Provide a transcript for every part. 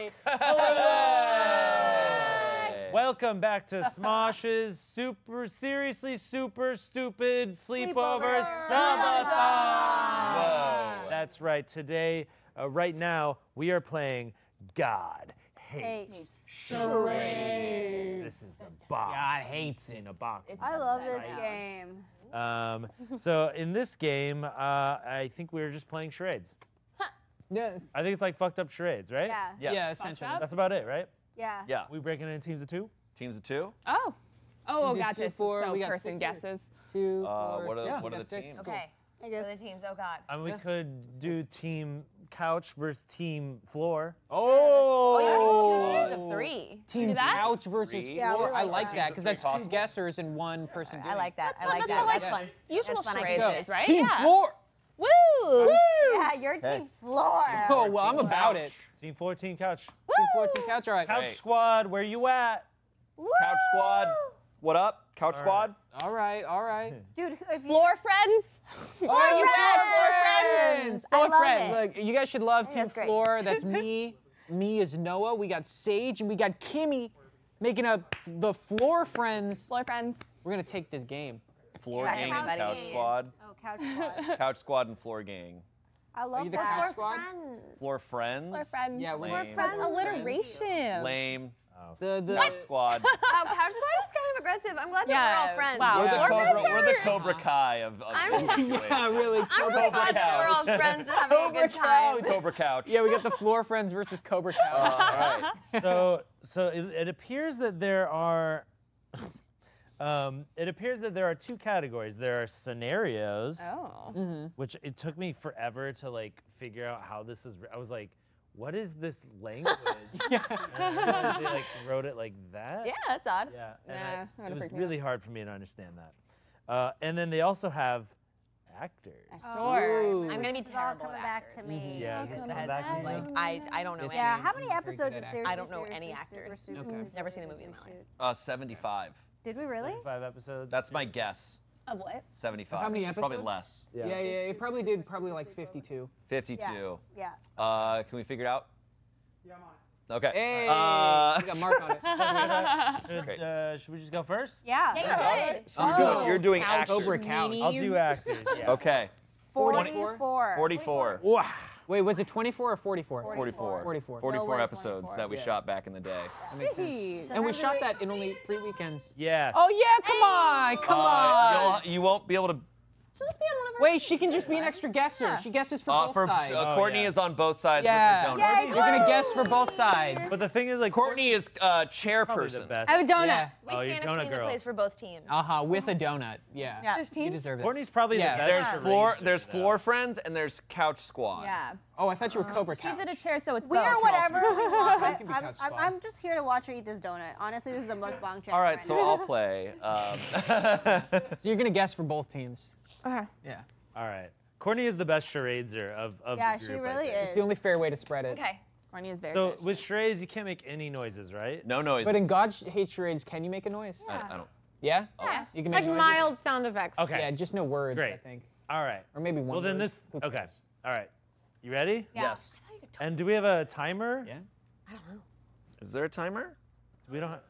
Hey. Welcome back to Smosh's super seriously super stupid sleepover subathon. Whoa. That's right. Today, uh, right now, we are playing God Hates Hates Charades. This is the box. God hates in a box. I love this game. Um, so in this game, uh, I think we were just playing charades. Yeah. I think it's like fucked up charades, right? Yeah. Yeah. Yeah, essentially. That's about it, right? Yeah. Yeah. We breaking it in teams of two. Teams of two. Oh. Oh, did gotcha. two, four, so we got person two, guesses. Two, Uh, four, what are- six. what are the six. teams? Cool. Okay. I guess. the teams. Oh God. And we Yeah. could do team couch versus team floor. Oh, you Oh. have two teams of three. Team that? couch versus Three? Yeah, we floor. I like like that. that because that's two Possible. guessers and one person doing I like that. I fun, like that's that. how, like, That's fun. Usual That's fun, I charades can do is, right? Team yeah. floor. Woo! Yeah, your team floor. Oh, well, I'm about it. Team floor, team couch. Team floor, team couch. All right. Couch Great. squad, where you at? Couch squad. What up? Couch All squad. All right. All right. Dude, if you. Floor friends. Oh, you friends. Floor friends. Floor I love friends. it. Look, you guys should love Team that's great. Floor. That's me. me is Noah. We got Sage and we got Kimmy making up the Floor friends. Floor friends. We're gonna take this game. Floor gang and couch couch squad. Oh, couch squad. Couch squad and floor gang. I love you the that. couch squad? Floor friends. Floor friends. Yeah, we're Lame. friends. Alliteration. Lame. Oh. The the Couch squad. oh, couch squad is kind of aggressive. I'm glad that we're all friends. wow. We're the Yeah. Cobra. We're the Cobra Kai of. of I'm- this yeah, really. I'm really glad that we're all friends and having a good time. Cobra couch. Yeah, we got the Floor friends versus Cobra uh, Couch. All right. so so it, it appears that there are um, it appears that there are two categories there are scenarios Oh. which it took me forever to like figure out how this is i was like what is this language yeah. and I realized they like wrote it like that Yeah, that's odd. yeah and Nah, I- would've it was freaked me really hard for me to understand that uh, and then they also have actors Sure. Ooh. I'm gonna be This all terrible coming at back actors. to me. yeah Welcome just back. come back to Like you. I, I don't know Yes. any. Yeah, how many episodes of at Seriously I don't know any Seriously Super, actors. Super, Okay. Super, Never seen a movie in my life. Uh, 75. Did we really? five episodes That's my guess. Of what? 75. How many episodes? Probably less. Yeah, yeah, yeah it probably did probably like 52. 52. Yeah. Uh, can we figure it out? Yeah, I'm on it. Okay. Hey, Uh, we got Mark on it. should, uh, should we just go first Yeah. Yeah, you should. so you're doing, Oh, you're doing couch. actors. Cobra Couch. i'll do actors yeah. Okay. 44. 44. Wow. Wait, was it 24 or 44? 44. 44. 44 way episodes 24. that we Yeah. shot back in the day. That makes sense. Hey. And we shot that in only three weekends. Yes. Oh yeah, come on, come Uh, on. you'll, you won't be able to. She'll just be on one of our Wait, she can just be an extra guesser. She guesses for Uh, both for, sides. uh, Oh, Courtney yeah. is on both sides yeah, with her donut. you're gonna guess for both sides. But the thing is, like, Courtney is uh, probably the chairperson. I have a donut. Yeah. We Oh, you're stand a donut queen that plays for both teams. Uh huh, with a donut. Yeah. Yeah. Just You deserve it. Courtney's probably Yeah. the best. There's charade floor. There's though. floor friends and there's couch squad. Yeah. Oh, I thought you were Cobra Couch. She's in a chair, so it's We both. are whatever we want. I, I'm, I'm, just here to watch her eat this donut. Honestly, this is a mukbang channel. All right, right so. I'll play. Um, So you're gonna guess for both teams. Okay. Yeah. All right. Courtney is the best charadeser of, of Yeah, the she group, I really is. It's the only fair way to spread it. Okay. Courtney is very So good. with charades, you can't make any noises, right? no noise. But in God Hates Charades, can you make a noise? I, I don't. Yeah? Oh. Yes. You can make like noises? mild sound effects. Okay. Yeah, just no words, Great. I think. All right. Or maybe one Well, then word. this. Okay. All right. You ready? Yes. And do we have a timer? Yeah. I don't know. Is there a timer? We don't. Have,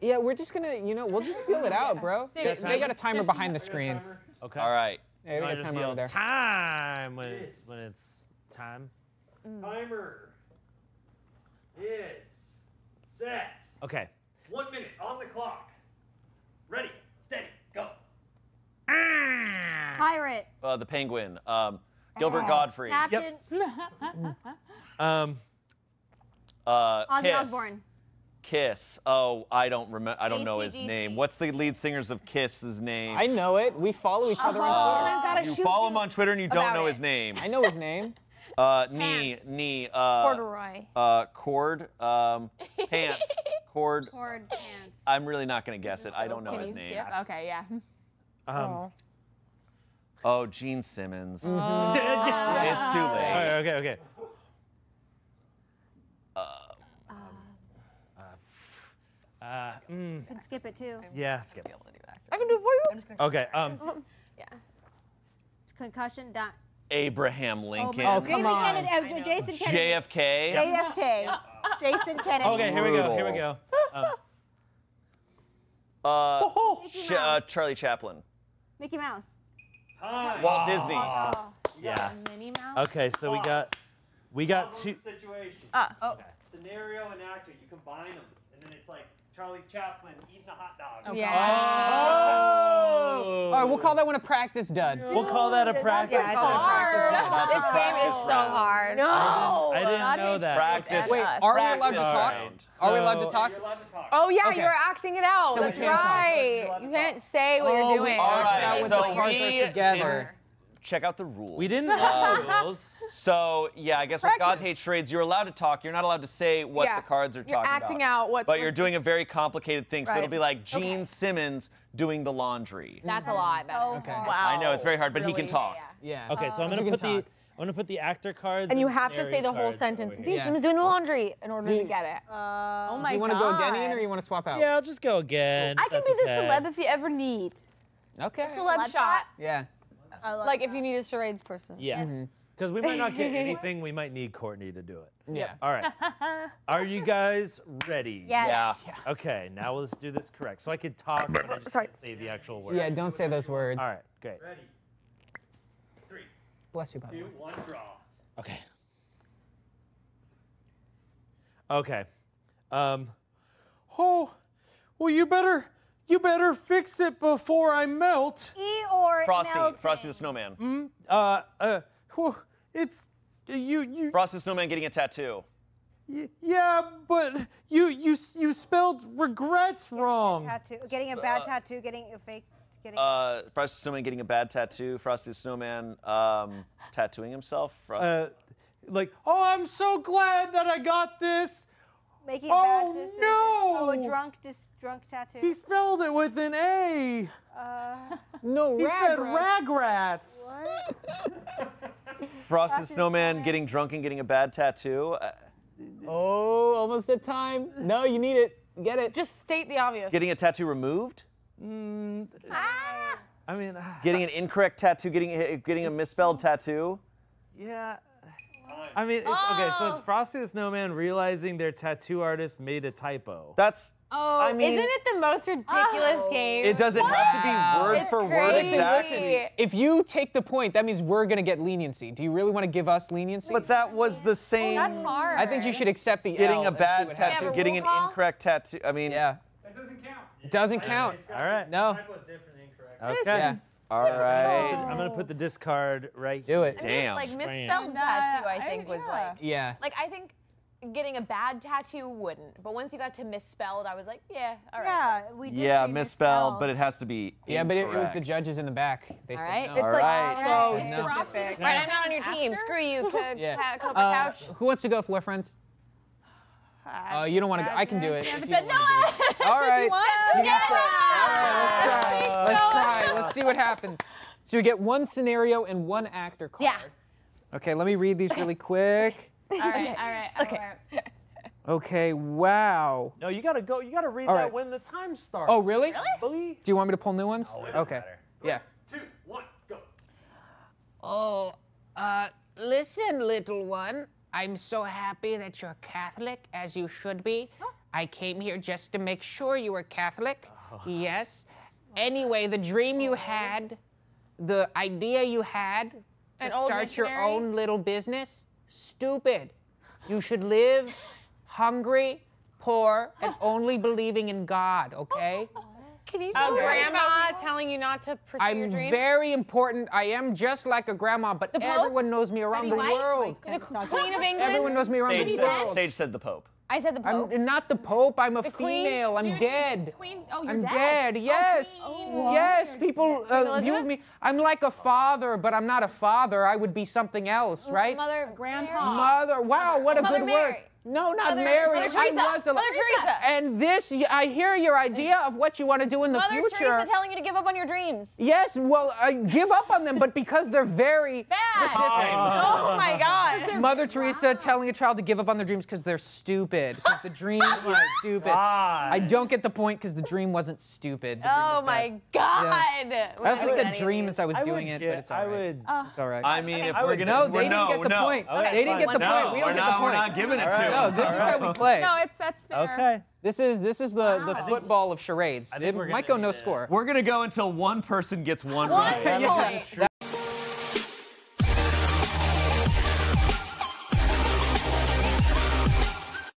Yeah, we're just gonna, you know, we'll just feel it out, bro. They, Got a they got timer? a timer behind the screen. Okay. All right. Yeah, we I got a just timer over there. time when it's when it's time. Timer is set. Okay. One minute on the clock. Ready, steady, go. Pirate. Uh, the penguin. Um, Gilbert Gottfried. Captain. Um. Uh, Ozzy Osbourne. Kiss. Oh, I don't remember. I don't know his name. What's the lead singers of Kiss's name? I know it. We follow each other Uh, on I've you follow him on Twitter and you don't know it. his name. I know his name. Uh, knee, Pants. knee. Uh, Corduroy. uh, cord. Um, pants. Cord. Cord pants. I'm really not gonna guess it. I don't know his name. skip? Okay, yeah. Um. Oh, Gene Simmons. Oh. It's too late. right, okay. Okay. Uh, mm, Can skip it too. yeah, skip. Be able to do that. I can do it for you. I'm just gonna. Okay. Um. Yeah. Concussion. Dot. Abraham Lincoln. Oh, Jason come on. Kennedy, uh, Jason Kennedy. JFK. JFK. Jason Kennedy. Okay, here we go. Here we go. Um, Uh, Mickey Ch- uh, Charlie Chaplin. Mickey Mouse. Time. Walt Disney. yeah. Minnie Mouse. Okay, so we got we got Puzzle two. situation. Uh, oh. Scenario and actor, you combine them, and then it's like Charlie Chaplin eating a hot dog. Yeah. Oh. All right, we'll call that one a practice dud. We'll call that a practice. Yeah, dud. hard. That's a This game is so hard. No. I didn't God know that. Practice. Wait, us. are we allowed to Practice talk? round. Are we allowed to talk? You're allowed to talk. Oh yeah, Okay. you're acting it out. So we That's can't talk. right. You can't say what Oh, you're doing. All right, so the cards are we together. Check out the rules. We didn't Uh, have rules. So yeah, I guess with God hates charades, you're allowed to talk. You're not allowed to say what Yeah. the cards are You're talking acting about. out what. But you're doing a very complicated thing. So it'll be like Gene Simmons doing the laundry. That's a lot better. Okay. Wow. I know it's very hard, but he can talk. Yeah, Yeah. Okay, so I'm gonna can put the. I'm gonna put the actor cards. And you have to say the whole sentence. over Jason here. is doing the laundry in order to get it. Uh, Oh my god. Do you want to god. go again, Ian, or you want to swap out? Yeah, I'll just go again. I can That's be the okay. celeb if you ever need. Okay. Celeb Celeb shot. Yeah. I love Like if that. you need a charades person. Yes. Because we might not get anything, we might need Courtney to do it. Yeah. All right. Are you guys ready? Yes. Yeah. Okay, now let's do this correct. So I could talk, but I just Sorry. can't say the actual word. Yeah, don't say those words. All right, great. Ready. Three, Bless you, by two, one, draw. Okay. Okay. Um. Oh, well, you better, you better fix it before I melt. E or Frosty, melting. Frosty the Snowman. Uh, uh, whew, it's you, you. Frosty the Snowman getting a tattoo. y- Yeah, but you, you, you spelled regrets wrong. Tattoo. Getting a bad tattoo. Getting a fake. Getting. Uh, Frosty the Snowman getting a bad tattoo. Frosty the Snowman um, tattooing himself. Fro- Uh, like, oh, I'm so glad that I got this. making a bad oh, no. Oh, a drunk dis- drunk tattoo. He spelled it with an A. uh, No, He said rag. ragrats. Frosty the the Snowman Snowman. getting drunk and getting a bad tattoo. Uh, Oh, almost at time. No, you need it. Get it. Just state the obvious. getting a tattoo removed. Mm, I mean, ah, Getting an incorrect tattoo. Getting getting a misspelled tattoo. yeah. I mean, it's, okay, so it's Oh. Frosty the Snowman realizing their tattoo artist made a typo. That's. Oh, I mean- isn't it the most ridiculous oh. game? It doesn't have to be word It's for word crazy. exactly. If you take the point, that means we're gonna get leniency. Do you really want to give us leniency? But that was the oh, same. That's hard. I think you should accept the Getting L a bad tattoo. Yeah, getting an call? incorrect tattoo. I mean. Yeah. That doesn't count. Doesn't count. It's All right. No. typo's different. Okay. Yeah. All right. I'm gonna put the discard right Do it. Damn. Like Strange. misspelled tattoo, I think was like. Yeah. Like I think getting a bad tattoo wouldn't, but once you got to misspelled, I was like, yeah, all right. yeah, we did. Yeah, say misspelled, but it has to be. Yeah, but it, it was the judges in the back. They All said no. It's All like right. so No. specific. Right, I'm not on your team. Screw you, cook, Yeah. cat, cook, Uh, couch. who wants to go, floor friends? Uh, you don't want to go. I can do it. if you don't do it. All right. What? You. All right, let's try. Let's try. Let's see what happens. So you get one scenario and one actor card. Yeah. Okay, let me read these really quick. All right, all right, all right. Okay, wow. No, you gotta go. You gotta read All that right. when the time starts. Oh, really? Really? Do you want me to pull new ones? it doesn't okay. matter. Yeah. Two, one, go. Oh, uh, listen, little one. I'm so happy that you're Catholic, as you should be. I came here just to make sure you were Catholic. Yes. Anyway, the dream you had, the idea you had to An old start your own little business, stupid. You should live hungry, poor, and only believing in God, okay? Can you A tell me grandma telling you not to pursue your I'm dreams. very important. I am just like a grandma, but Pope? everyone knows me around Betty the White? world. the Queen of England. Everyone knows me around Sage the said, world. Sage said the Pope. I said the Pope. I'm not the Pope. I'm a Queen? female. I'm dead. Queen. Oh, you're I'm dead. dead. Yes. yes. People uh, view me. I'm like a father, but I'm not a father. I would be something else, right? Mother, grandpa. Mother. Wow, what a Mother good Mary. word. No, not Mother- Mary. Mother I Teresa. was a- Mother Teresa. And this, I hear your idea of what you want to do in the Mother future. Teresa telling you to give up on your dreams. Yes, well, I give up on them, but because they're very Bad. specific. Oh, oh my God. Mother Teresa telling a child to give up on their dreams because they're stupid. Because the dream was stupid. God. I don't get the point because the dream wasn't stupid. Dream Oh my bad. God. I also said dream as I was I doing it, get- but it's all I right. would. It's all right. I mean, if I we're gonna, no, they didn't get the point. They didn't get the point. point. We don't get not, the we're point. not giving it to right. him. No, this is how we play. No, it's that's fair. Okay. This is this is the, the football of charades. I It think we're might gonna go no need to- score. We're gonna go until one person gets one One right. point.